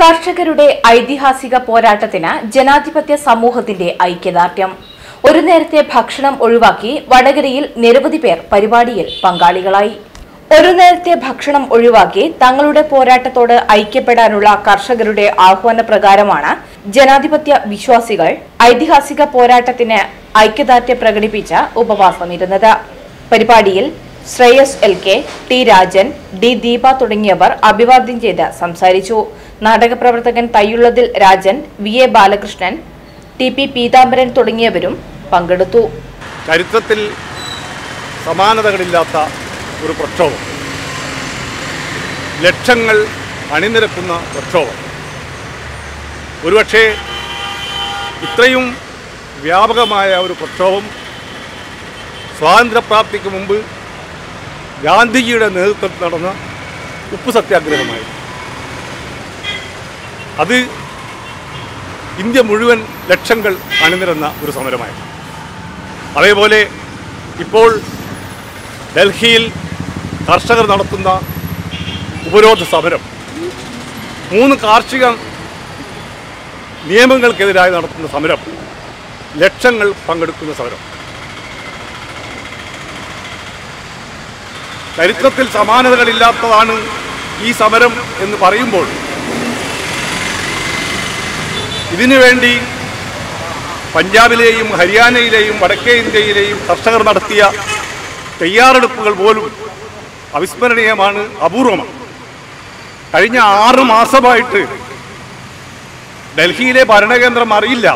കർഷകരുടെ ഐതിഹാസിക പോരാട്ടത്തിന് ജനാധിപത്യ സമൂഹത്തിന്റെ ഐക്യദാർഢ്യം. ഒരു നേരത്തെ ഭക്ഷണം ഒഴിവാക്കി വടകരയിൽ നിരവധി പേർ പരിപാടിയിൽ പങ്കാളികളായി. ഒരു നേരത്തെ ഭക്ഷണം ഒഴിവാക്കി തങ്ങളുടെ പോരാട്ടത്തോട് ഐക്യപ്പെടാനുള്ള കർഷകരുടെ ആഹ്വാന പ്രകാരമാണ് ജനാധിപത്യ വിശ്വാസികൾ ഐതിഹാസിക പോരാട്ടത്തിന് ഐക്യദാർഢ്യം പ്രകടിപ്പിച്ച ഉപവാസമിരുന്നത് പരിപാടിയിൽ Shreyas L K T Rajan D Deepa തുടങ്ങിയവർ അഭിവാദ്യം ചെയ്ത് സംസാരിച്ചു. നാടകപ്രവർത്തകൻ തയ്യുള്ളതിൽ Rajan V A Balakrishnan T P Peethambaran തുടങ്ങിയവരും പങ്കെടുത്തു. ചരിത്രത്തിൽ സമാനതകളില്ലാത്ത ഒരു പ്രക്ഷോഭം. ലക്ഷങ്ങൾ അണിനിരക്കുന്ന പ്രക്ഷോഭം. ഒരുപക്ഷേ ഇത്രയും വ്യാപകമായ ഒരു പ്രക്ഷോഭം സ്വാതന്ത്ര്യപ്രാപ്തിക്ക് മുമ്പ് ഗാന്ധിജിയുടെ നേതൃത്വത്തിൽ നടന്ന ഉപ്പ് സത്യാഗ്രഹമായി അത് ഇന്ത്യ മുഴുവൻ ലക്ഷങ്ങൾ അണിനിരന്ന ഒരു സമരമായിരുന്നു. അതേപോലെ ഇപ്പോൾ ഡൽഹിയിൽ കർഷകർ നടത്തുന്ന ഉപരോധ സമരം മൂന്ന് കാർഷിക നിയമങ്ങൾക്കെതിരായി നടത്തുന്ന സമരം ലക്ഷങ്ങൾ പങ്കെടുക്കുന്ന സമരം. ചരിത്രത്തിൽ സമാനതകളില്ലാത്തതാണ് ഈ സമരം എന്ന് പറയുമ്പോൾ ഇതിനു വേണ്ടി പഞ്ചാബിലെയും ഹരിയാനയിലെയും വടക്കേ ഇന്ത്യയിലെയും കർഷകർ നടത്തിയ തയ്യാറെടുപ്പുകൾ പോലും അവിസ്മരണീയമാണ് അപൂർവമാണ്. കഴിഞ്ഞ ആറ് മാസമായിട്ട് ഡൽഹിയിലെ ഭരണകേന്ദ്രം അറിയില്ല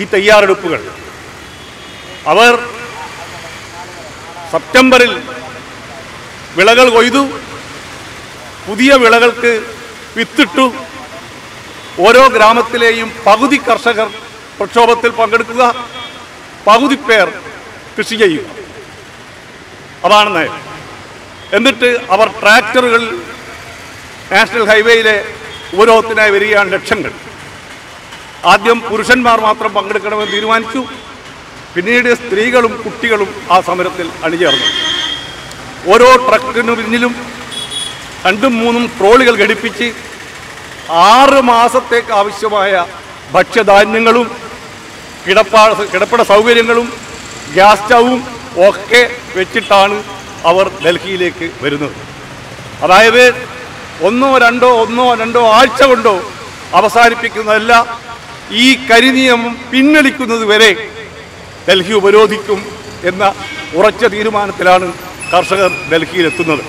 ഈ തയ്യാറെടുപ്പുകൾ. അവർ സെപ്റ്റംബറിൽ വിളകൾ കൊയ്തു പുതിയ വിളകൾക്ക് വിത്തിട്ടു ഓരോ ഗ്രാമത്തിലെയും പകുതി കർഷകർ പ്രക്ഷോഭത്തിൽ പങ്കെടുക്കുക പകുതി പേർ കൃഷി ചെയ്യുക. അതാണ് നയം. എന്നിട്ട് അവർ ട്രാക്ടറുകൾ നാഷണൽ ഹൈവേയിലെ ഉപരോധത്തിനായി വരികയാണ് ലക്ഷങ്ങൾ. ആദ്യം പുരുഷന്മാർ മാത്രം പങ്കെടുക്കണമെന്ന് തീരുമാനിച്ചു. പിന്നീട് സ്ത്രീകളും കുട്ടികളും ആ സമരത്തിൽ അണിചേർന്നു. ഓരോ ട്രക്കിനു പിന്നിലും രണ്ടും മൂന്നും ട്രോളികൾ ഘടിപ്പിച്ച് ആറ് മാസത്തേക്ക് ആവശ്യമായ ഭക്ഷ്യധാന്യങ്ങളും കിടപ്പാ കിടപ്പട സൗകര്യങ്ങളും ഗ്യാസ് സ്റ്റൗവും ഒക്കെ വെച്ചിട്ടാണ് അവർ ഡൽഹിയിലേക്ക് വരുന്നത്. അതായത് ഒന്നോ രണ്ടോ ഒന്നോ രണ്ടോ ആഴ്ച കൊണ്ടോ അവസാനിപ്പിക്കുന്നതല്ല ഈ കരിനിയമം പിൻവലിക്കുന്നത് വരെ ഡൽഹി ഉപരോധിക്കും എന്ന ഉറച്ച തീരുമാനത്തിലാണ് കർഷകർ ഡൽഹിയിലെത്തുന്നത്.